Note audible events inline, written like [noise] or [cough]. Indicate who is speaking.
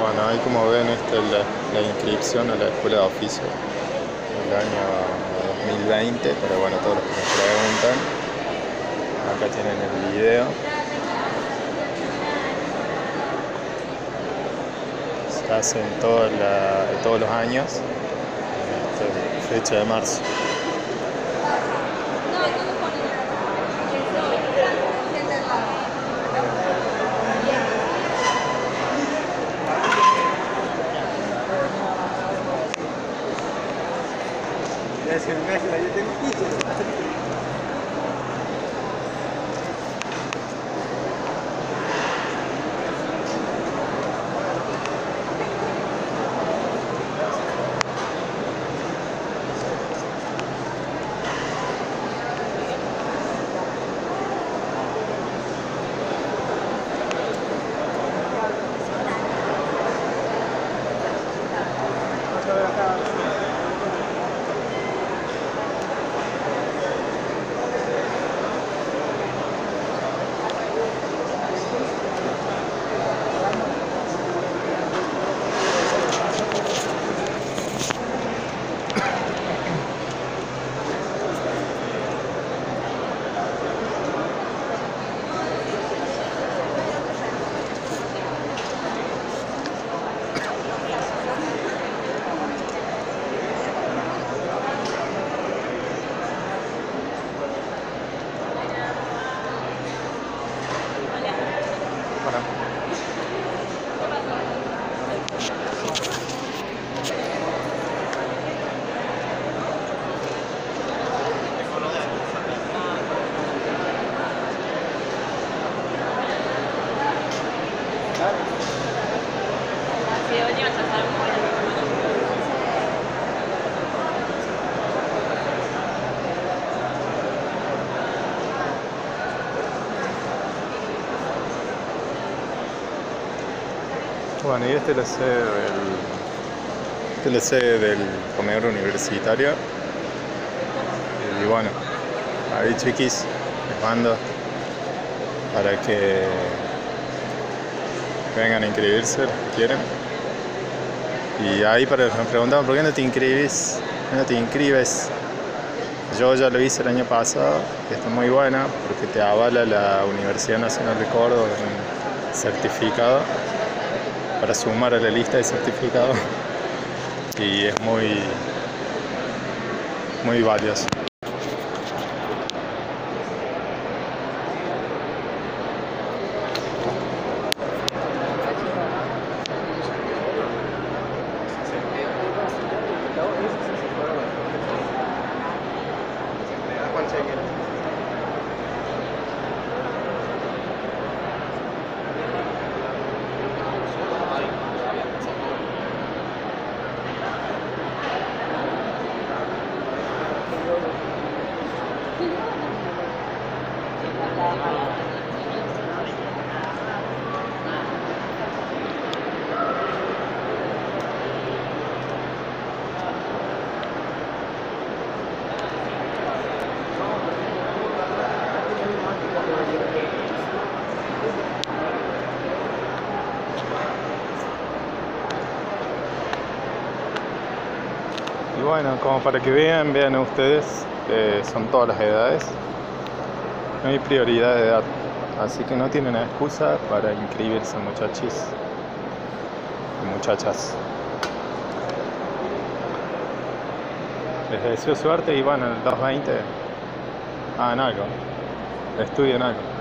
Speaker 1: Bueno, ahí como ven, esta es la, inscripción a la escuela de oficio del año 2020, pero bueno, todos los que me preguntan, acá tienen el video. Hacen toda la- todos los años, en esta fecha de marzo.
Speaker 2: Gracias, gracias, yo tengo
Speaker 1: Bueno, y este es la sede del, esta es la del comedor universitario. Y bueno, ahí chiquis, les mando para que vengan a inscribirse, los que quieren. Y ahí para me preguntaban, ¿por qué no te inscribes? ¿Por qué no te inscribes? Yo ya lo hice el año pasado, está muy buena porque te avala la Universidad Nacional de Córdoba un certificado para sumar a la lista de certificados [laughs] y es muy muy valioso. Bueno, como para que vean, vean ustedes, eh, son todas las edades. No hay prioridad de edad, así que no tienen excusa para inscribirse muchachis y muchachas. Les deseo suerte y bueno, en el 220 hagan algo, estudien algo.